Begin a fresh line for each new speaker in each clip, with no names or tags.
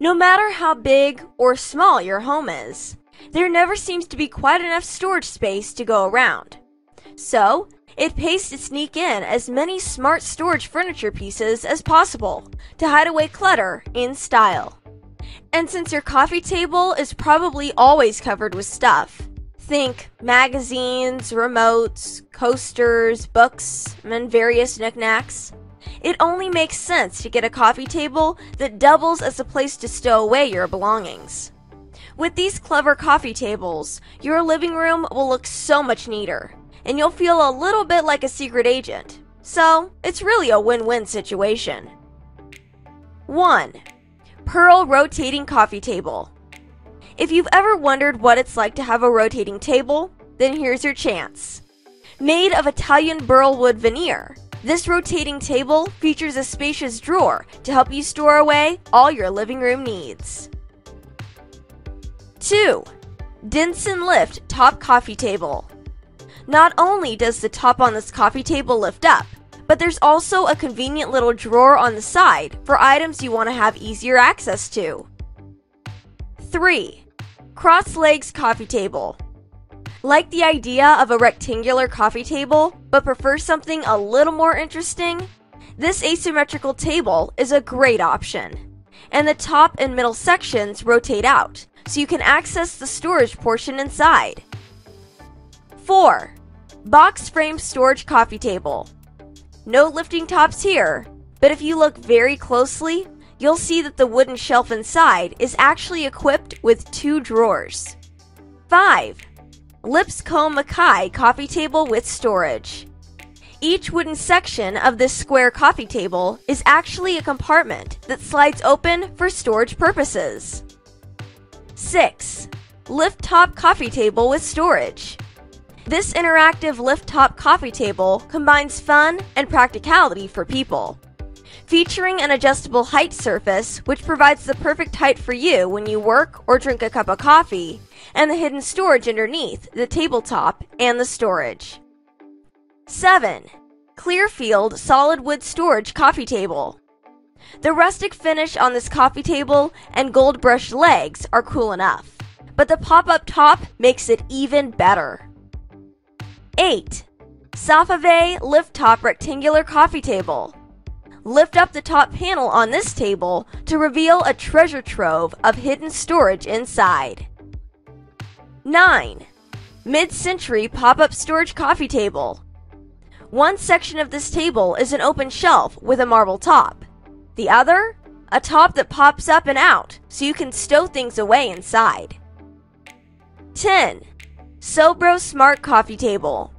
No matter how big or small your home is, there never seems to be quite enough storage space to go around. So, it pays to sneak in as many smart storage furniture pieces as possible to hide away clutter in style. And since your coffee table is probably always covered with stuff, think magazines, remotes, coasters, books, and various knickknacks, it only makes sense to get a coffee table that doubles as a place to stow away your belongings. With these clever coffee tables, your living room will look so much neater, and you'll feel a little bit like a secret agent. So, it's really a win win situation. 1. Pearl Rotating Coffee Table. If you've ever wondered what it's like to have a rotating table, then here's your chance. Made of Italian burl wood veneer, this rotating table features a spacious drawer to help you store away all your living room needs. 2. Denson Lift Top Coffee Table. Not only does the top on this coffee table lift up, but there's also a convenient little drawer on the side for items you want to have easier access to. 3. Cross Legs Coffee Table. Like the idea of a rectangular coffee table, but prefer something a little more interesting? This asymmetrical table is a great option. And the top and middle sections rotate out, so you can access the storage portion inside. 4. Box frame storage coffee table. No lifting tops here, but if you look very closely, you'll see that the wooden shelf inside is actually equipped with two drawers. 5. Lipscomb Mackay coffee table with storage. Each wooden section of this square coffee table is actually a compartment that slides open for storage purposes. 6. Lift top coffee table with storage. This interactive lift top coffee table combines fun and practicality for people. Featuring an adjustable height surface, which provides the perfect height for you when you work or drink a cup of coffee, and the hidden storage underneath the tabletop and the storage. 7. Clearfield Solid Wood Storage Coffee Table. The rustic finish on this coffee table and gold brushed legs are cool enough, but the pop up top makes it even better. 8. Safavieh Lift Top Rectangular Coffee Table. Lift up the top panel on this table to reveal a treasure trove of hidden storage inside. 9. Mid century pop up storage coffee table. One section of this table is an open shelf with a marble top. The other, a top that pops up and out so you can stow things away inside. 10. Sobro Smart Coffee Table.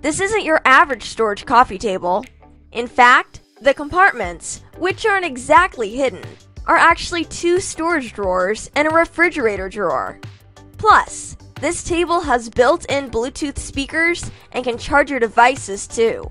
This isn't your average storage coffee table. In fact, the compartments, which aren't exactly hidden, are actually two storage drawers and a refrigerator drawer. Plus, this table has built in Bluetooth speakers and can charge your devices too.